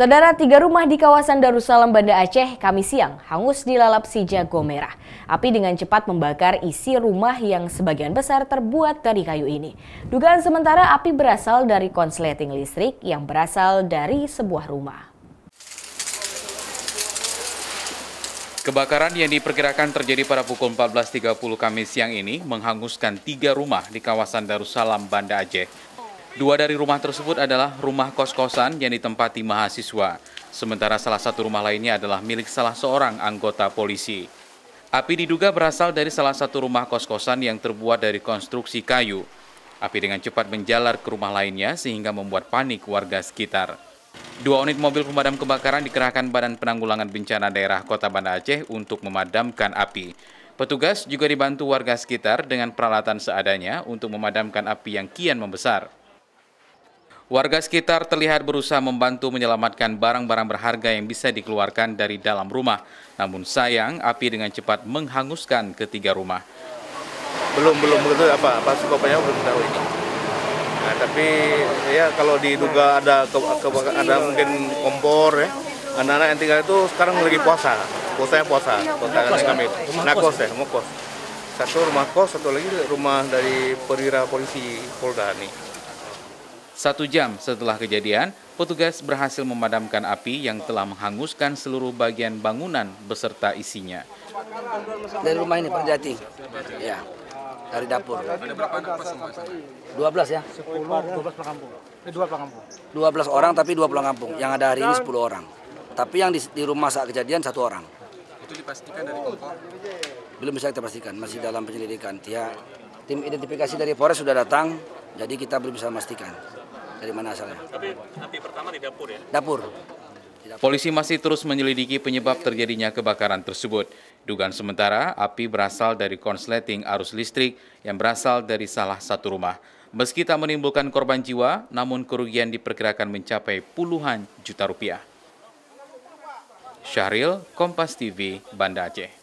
Saudara tiga rumah di kawasan Darussalam Banda Aceh kami siang hangus dilalap si jago merah. Api dengan cepat membakar isi rumah yang sebagian besar terbuat dari kayu ini. Dugaan sementara api berasal dari konsleting listrik yang berasal dari sebuah rumah. Kebakaran yang diperkirakan terjadi pada pukul 14.30 Kamis siang ini menghanguskan tiga rumah di kawasan Darussalam Banda Aceh. Dua dari rumah tersebut adalah rumah kos-kosan yang ditempati mahasiswa, sementara salah satu rumah lainnya adalah milik salah seorang anggota polisi. Api diduga berasal dari salah satu rumah kos-kosan yang terbuat dari konstruksi kayu. Api dengan cepat menjalar ke rumah lainnya sehingga membuat panik warga sekitar. Dua unit mobil pemadam kebakaran dikerahkan Badan Penanggulangan Bencana Daerah Kota Banda Aceh untuk memadamkan api. Petugas juga dibantu warga sekitar dengan peralatan seadanya untuk memadamkan api yang kian membesar. Warga sekitar terlihat berusaha membantu menyelamatkan barang-barang berharga yang bisa dikeluarkan dari dalam rumah. Namun sayang, api dengan cepat menghanguskan ketiga rumah. Belum belum begitu apa apa skopnya belum tahu ini. Nah, tapi ya kalau diduga ada ke, ke, ada mungkin kompor ya. Anak-anak yang tinggal itu sekarang lagi puasa. Puasanya puasa. Puasa kami. Nah, kos ya, mau kos. Satu rumah kos, satu lagi rumah dari perwira polisi Polda nih. Satu jam setelah kejadian, petugas berhasil memadamkan api yang telah menghanguskan seluruh bagian bangunan beserta isinya. Dari rumah ini, Pak Jati. Ya, dari dapur. Ada berapa 12 ya? 10, 12 pulang kampung. Eh, 2 pulang kampung. 12 orang tapi 2 pulang kampung. Yang ada hari ini 10 orang. Tapi yang di, di rumah saat kejadian satu orang. Itu dipastikan dari kompor? Belum bisa kita pastikan, masih dalam penyelidikan. Ya, tim identifikasi dari Polres sudah datang, jadi kita belum bisa memastikan dari mana asalnya. Tapi api pertama di dapur ya? Dapur. Polisi masih terus menyelidiki penyebab terjadinya kebakaran tersebut. Dugaan sementara, api berasal dari konsleting arus listrik yang berasal dari salah satu rumah. Meski tak menimbulkan korban jiwa, namun kerugian diperkirakan mencapai puluhan juta rupiah. Syahril, Kompas TV, Banda Aceh.